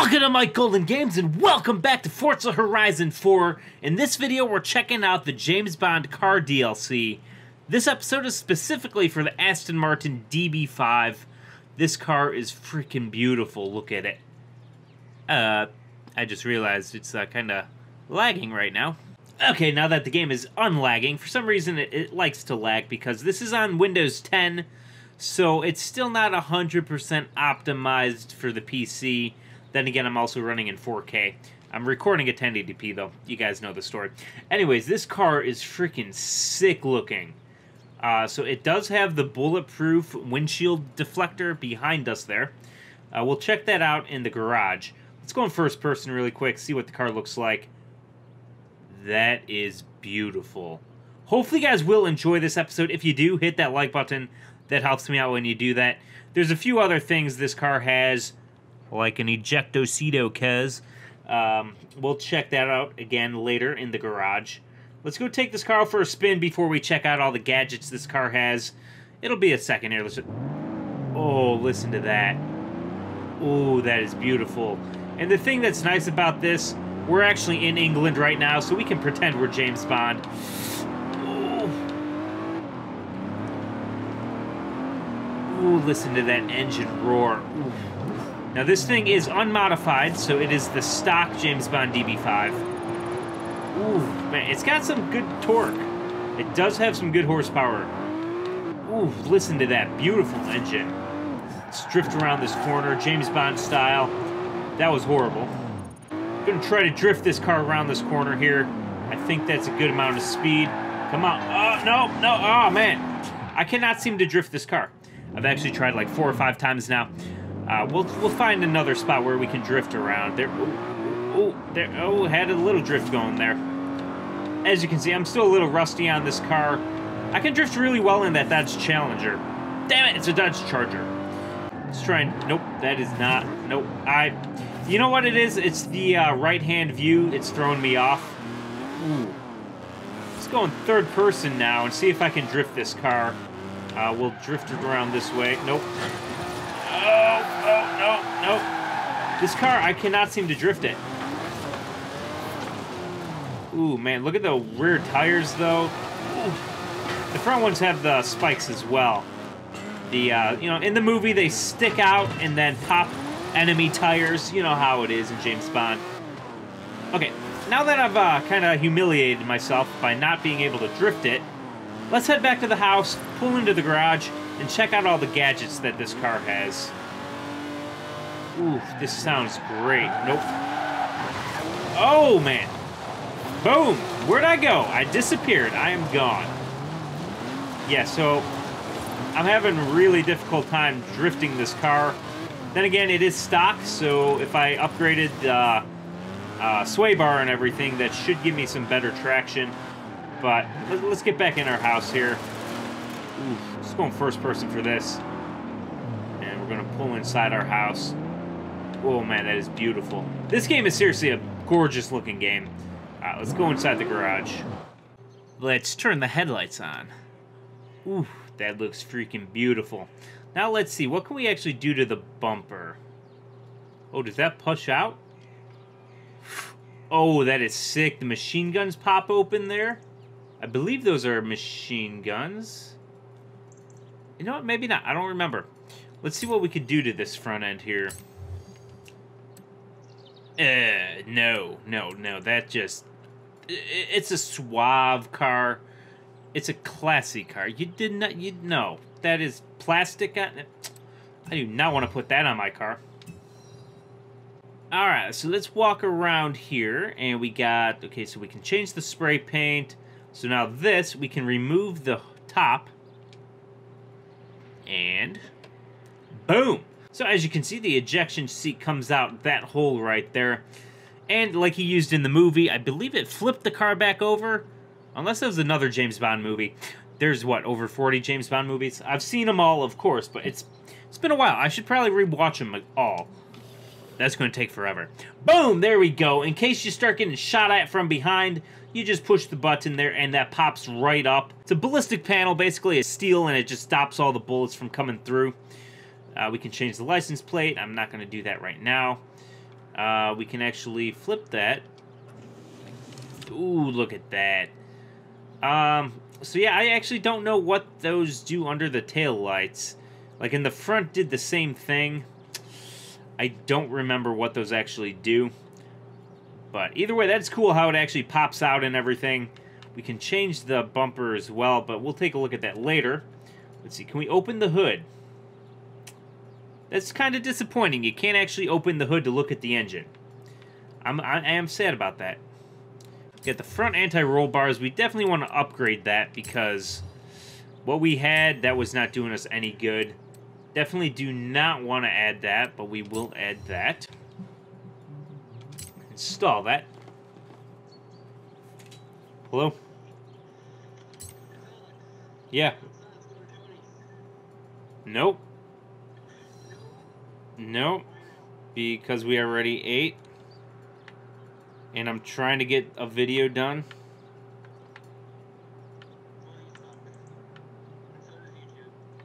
Welcome to Mike Golden Games and welcome back to Forza Horizon 4. In this video, we're checking out the James Bond car DLC. This episode is specifically for the Aston Martin DB5. This car is freaking beautiful. Look at it. Uh, I just realized it's uh, kind of lagging right now. Okay, now that the game is unlagging, for some reason it, it likes to lag because this is on Windows 10, so it's still not 100% optimized for the PC. Then again, I'm also running in 4K. I'm recording at 1080p though. You guys know the story. Anyways, this car is freaking sick looking. Uh, so it does have the bulletproof windshield deflector behind us there. Uh, we'll check that out in the garage. Let's go in first person really quick, see what the car looks like. That is beautiful. Hopefully you guys will enjoy this episode. If you do, hit that like button. That helps me out when you do that. There's a few other things this car has like an ejectocito cuz. Um, we'll check that out again later in the garage. Let's go take this car for a spin before we check out all the gadgets this car has. It'll be a second here. Listen. Oh, listen to that. Oh, that is beautiful. And the thing that's nice about this, we're actually in England right now, so we can pretend we're James Bond. Oh, Ooh, listen to that engine roar. Ooh. Now this thing is unmodified, so it is the stock James Bond DB5. Ooh, man, it's got some good torque. It does have some good horsepower. Ooh, listen to that beautiful engine. Let's drift around this corner, James Bond style. That was horrible. I'm Gonna try to drift this car around this corner here. I think that's a good amount of speed. Come on. Oh, no, no. Oh, man. I cannot seem to drift this car. I've actually tried like four or five times now. Uh, we'll we'll find another spot where we can drift around. There, oh, there. Oh, had a little drift going there. As you can see, I'm still a little rusty on this car. I can drift really well in that Dodge Challenger. Damn it, it's a Dodge Charger. Let's try and nope, that is not. Nope, I. You know what it is? It's the uh, right-hand view. It's throwing me off. Ooh. Let's go in third person now and see if I can drift this car. Uh, we'll drift it around this way. Nope. Oh, oh, no, no. This car, I cannot seem to drift it. Ooh, man, look at the rear tires, though. Ooh. The front ones have the spikes as well. The, uh, you know, in the movie, they stick out and then pop enemy tires. You know how it is in James Bond. Okay, now that I've uh, kind of humiliated myself by not being able to drift it, let's head back to the house, pull into the garage, and check out all the gadgets that this car has. Ooh, this sounds great. Nope. Oh, man. Boom! Where'd I go? I disappeared. I am gone. Yeah, so I'm having a really difficult time drifting this car. Then again, it is stock, so if I upgraded uh, uh, sway bar and everything, that should give me some better traction. But let's get back in our house here. Ooh, let's go in first person for this. And we're going to pull inside our house. Oh man, that is beautiful. This game is seriously a gorgeous looking game. Uh, let's go inside the garage. Let's turn the headlights on. Ooh, that looks freaking beautiful. Now let's see, what can we actually do to the bumper? Oh, does that push out? Oh, that is sick. The machine guns pop open there. I believe those are machine guns. You know what? Maybe not. I don't remember. Let's see what we could do to this front end here. Uh, no, no, no. That just... It's a suave car. It's a classy car. You did not... You know. That is plastic on. I do not want to put that on my car. Alright, so let's walk around here. And we got... Okay, so we can change the spray paint. So now this, we can remove the top. And boom. So as you can see, the ejection seat comes out that hole right there. And like he used in the movie, I believe it flipped the car back over. Unless it was another James Bond movie. There's, what, over 40 James Bond movies? I've seen them all, of course, but it's it's been a while. I should probably rewatch them all. That's going to take forever. Boom! There we go. In case you start getting shot at from behind, you just push the button there and that pops right up. It's a ballistic panel, basically it's steel, and it just stops all the bullets from coming through. Uh, we can change the license plate. I'm not going to do that right now. Uh, we can actually flip that. Ooh, look at that. Um, so yeah, I actually don't know what those do under the tail lights. Like in the front did the same thing. I don't remember what those actually do. But either way, that's cool how it actually pops out and everything. We can change the bumper as well, but we'll take a look at that later. Let's see, can we open the hood? That's kind of disappointing. You can't actually open the hood to look at the engine. I'm, I am sad about that. Get the front anti-roll bars. We definitely want to upgrade that because what we had, that was not doing us any good. Definitely do not want to add that, but we will add that. Install that. Hello? Yeah. Nope. Nope. Because we already ate. And I'm trying to get a video done.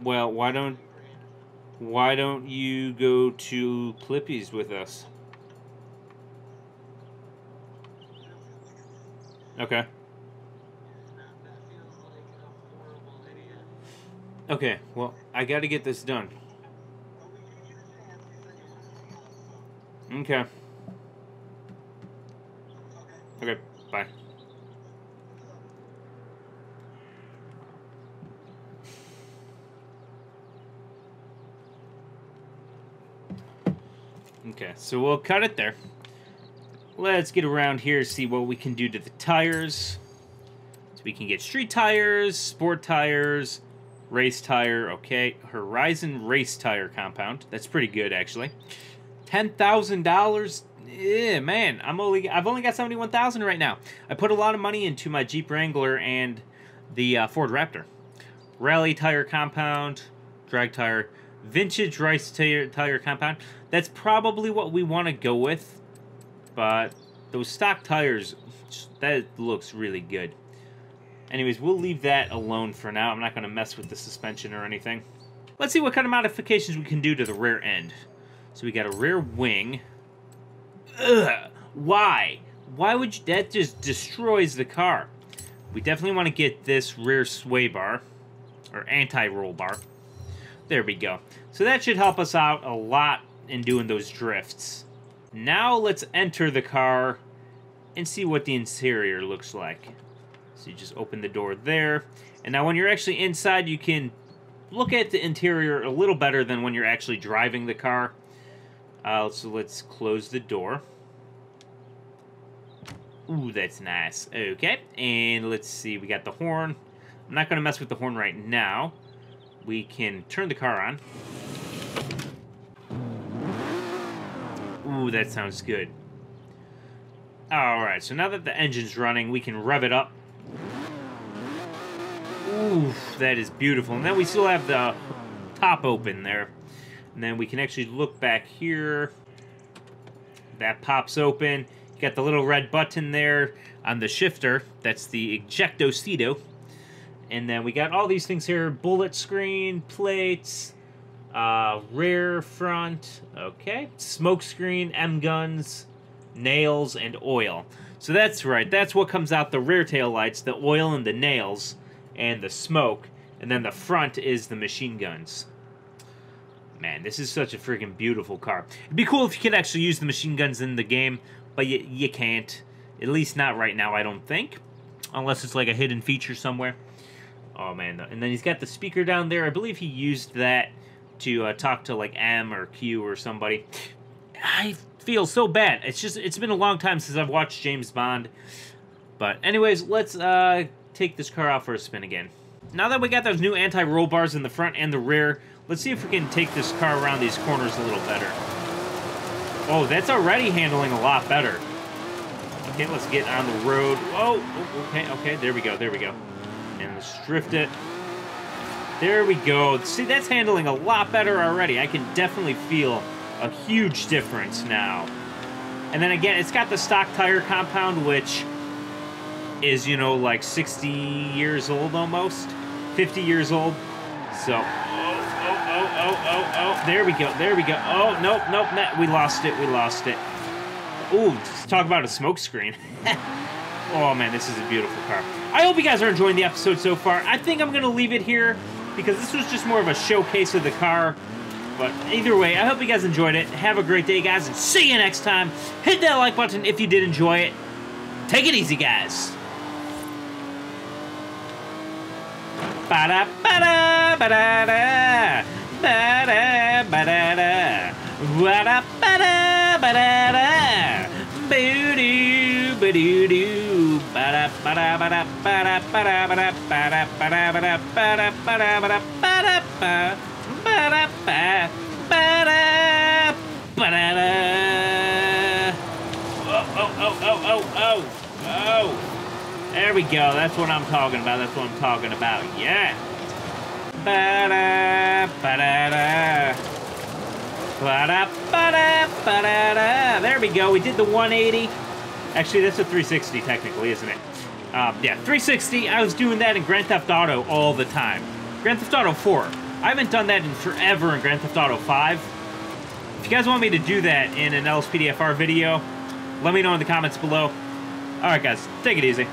Well, why don't why don't you go to Clippy's with us? Okay. Okay, well, I got to get this done. Okay. Okay, bye. Okay, so we'll cut it there. Let's get around here, see what we can do to the tires. So we can get street tires, sport tires, race tire, okay. Horizon race tire compound. That's pretty good, actually. $10,000. Yeah, man, I'm only I've only got 71,000 right now. I put a lot of money into my Jeep Wrangler and the uh, Ford Raptor. Rally tire compound, drag tire, vintage rice tire, tire compound. That's probably what we want to go with. But those stock tires, that looks really good. Anyways, we'll leave that alone for now. I'm not going to mess with the suspension or anything. Let's see what kind of modifications we can do to the rear end. So we got a rear wing. Ugh, why? Why would you, that just destroys the car. We definitely want to get this rear sway bar, or anti-roll bar. There we go. So that should help us out a lot in doing those drifts. Now let's enter the car and see what the interior looks like. So you just open the door there. And now when you're actually inside, you can look at the interior a little better than when you're actually driving the car. Uh, so let's close the door. Ooh, that's nice. Okay, and let's see. We got the horn. I'm not going to mess with the horn right now. We can turn the car on. Ooh, that sounds good. Alright, so now that the engine's running, we can rev it up. Ooh, that is beautiful. And then we still have the top open there. And then we can actually look back here. That pops open. You got the little red button there on the shifter. That's the ejecto And then we got all these things here. Bullet screen, plates, uh, rear front, okay. Smoke screen, M-guns, nails, and oil. So that's right. That's what comes out the rear tail lights, the oil and the nails, and the smoke. And then the front is the machine guns. Man, this is such a freaking beautiful car. It'd be cool if you could actually use the machine guns in the game, but you, you can't. At least not right now, I don't think. Unless it's like a hidden feature somewhere. Oh, man. And then he's got the speaker down there. I believe he used that to uh, talk to like M or Q or somebody. I feel so bad. It's just, it's been a long time since I've watched James Bond. But anyways, let's uh, take this car out for a spin again. Now that we got those new anti-roll bars in the front and the rear, let's see if we can take this car around these corners a little better. Oh, that's already handling a lot better. Okay, let's get on the road. Oh, oh, okay, okay, there we go, there we go. And let's drift it. There we go. See, that's handling a lot better already. I can definitely feel a huge difference now. And then again, it's got the stock tire compound, which is, you know, like 60 years old almost. 50 years old. So, oh, oh, oh, oh, oh. There we go, there we go. Oh, nope, nope, we lost it, we lost it. Ooh, talk about a smoke screen. oh man, this is a beautiful car. I hope you guys are enjoying the episode so far. I think I'm gonna leave it here because this was just more of a showcase of the car. But either way, I hope you guys enjoyed it. Have a great day, guys, and see you next time. Hit that like button if you did enjoy it. Take it easy, guys. Ba-da, ba-da, ba-da-da. Ba-da, ba-da-da. Ba-da, ba-da, ba-da-da. Boo-doo, ba-doo-doo. Ba-da, ba-da, ba-da, ba-da, ba-da, ba-da, ba-da, ba-da, ba-da, ba-da, ba-da, ba-da, ba-da, ba. Ba-da-ba, ba-da, ba-da-da. Oh, oh, oh, oh, oh, oh, oh. There we go. That's what I'm talking about. That's what I'm talking about. Yeah. There we go. We did the 180. Actually, that's a 360 technically, isn't it? Um, yeah, 360. I was doing that in Grand Theft Auto all the time. Grand Theft Auto 4. I haven't done that in forever in Grand Theft Auto 5. If you guys want me to do that in an LSPDFR video, let me know in the comments below. Alright guys, take it easy.